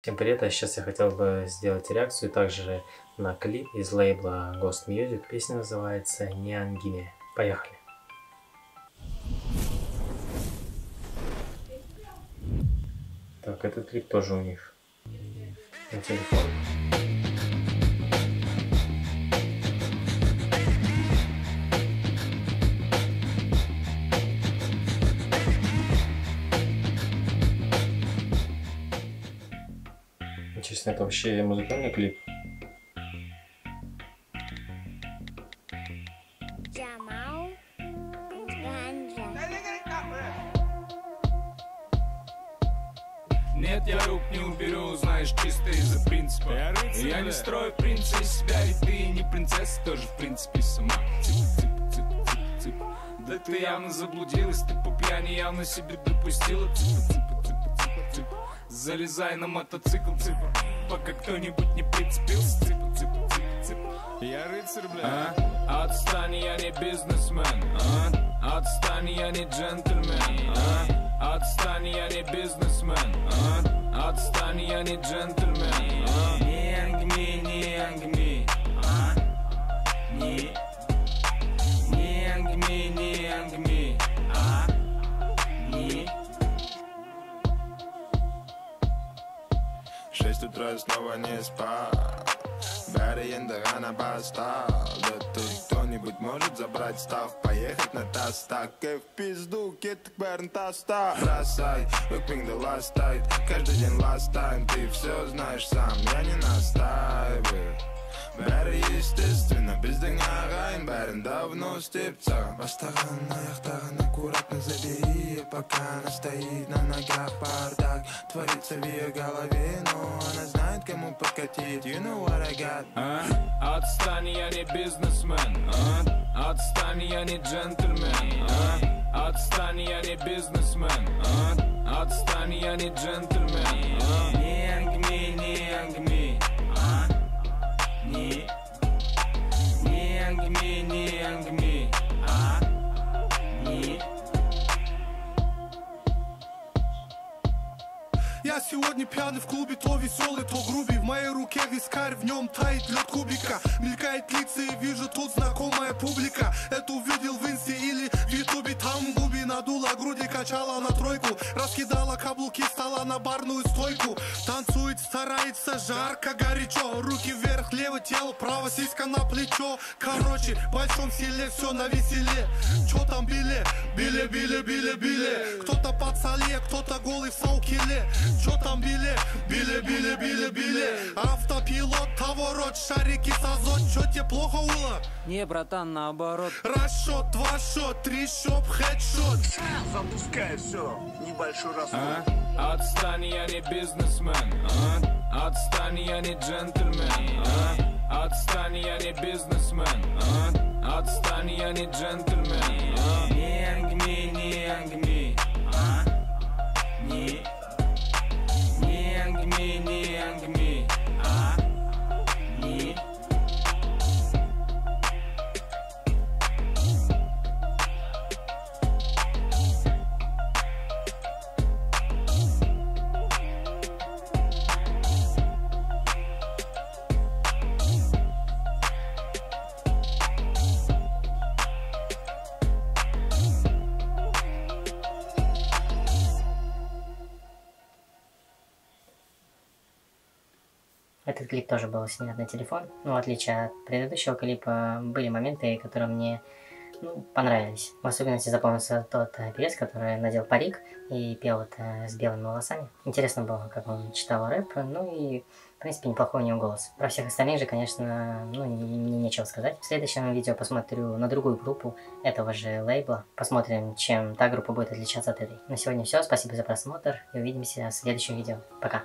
Всем привет, а сейчас я хотел бы сделать реакцию также на клип из лейбла Ghost Music. Песня называется «Неангине». Поехали. Так, этот клип тоже у них на телефон. Честно, это вообще музыкальный клип. Нет, я рук не уберу, знаешь, чисто из-за принципа Я, рыцарь, я не строю принца из себя, и ты не принцесса, тоже в принципе сама Цып, цып, цып, цып, цып. Да ты явно заблудилась, ты по пьяни явно себе допустила цып, цып. Залезай на мотоцикл, цып, пока кто-нибудь не прицепился Цып, цып, цып, цып. Я рыцарь, бля. А? Отстань, я не бизнесмен а? Отстань, я не джентльмен а? Отстань, я не бизнесмен а? Отстань, я не джентльмен С утра я снова не спал Бариенда рано постал Да тут кто-нибудь может забрать став Поехать на тастак И в пизду кит берн таста Бросай, выпинг да ластайт Каждый день last time. Ты все знаешь сам, я не настаиваю. Бәрі естественно, біздің ағайын бәрін давно істеп тастаған бастаған аяқтаған аккуратно забери пока она стоит на ногах парда бардак Творится в ее голове Но она знает, кому подкатить You know what I got а? Отстань, я не бизнесмен а? Отстань, я не джентльмен а? Отстань, я не бизнесмен а? Отстань, я не джентльмен а? Я сегодня пьяный в клубе, то веселый, то грубый. В моей руке вискарь, в нем тает лед кубика Мелькает лица и вижу тут знакомая публика. Это увидел в инсте или в ютубе. Там губи надула груди, качала на тройку. Раскидала каблуки, стала на барную стойку. Танцует, старается, жарко, горячо. Руки вверх, левое тело, право сиська на плечо. Короче, в большом селе все на веселе. Чё там били? Били, били, били, били. Кто-то под соле, кто-то голый в саукеле Чё там били? Били, били, били, били Автопилот, поворот, шарики с азот Чё тебе плохо было? Не, братан, наоборот. Расшот, два шот, три шоп, хедшот Запускай все, небольшой расход. а? Отстань, я не бизнесмен а? Отстань, я не джентльмен а? Отстань, я не бизнесмен а? Отстань, я не джентльмен Этот клип тоже был снят на телефон. Ну, в отличие от предыдущего клипа, были моменты, которые мне ну, понравились. В особенности запомнился тот э, певец, который надел парик и пел это с белыми волосами. Интересно было, как он читал рэп, ну и, в принципе, неплохой у него голос. Про всех остальных же, конечно, ну, мне нечего сказать. В следующем видео посмотрю на другую группу этого же лейбла. Посмотрим, чем та группа будет отличаться от этой. На сегодня все, спасибо за просмотр и увидимся в следующем видео. Пока!